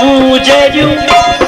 不戒酒。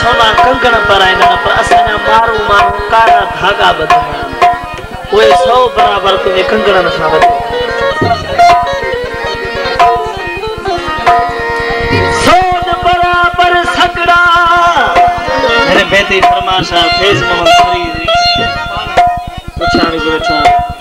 سونا ڪنگڻ پرائيندا پر اسان جا ماڻهو ماڻهو ڪارا ڌاڳا ٻڌندا اهي سؤ برابر تنهنجي ڪنگڻن سان سون برابر سڳڙا اري بيٽي فرماشا فيس محمد فريد. پڇاڻي ڪو ويٺو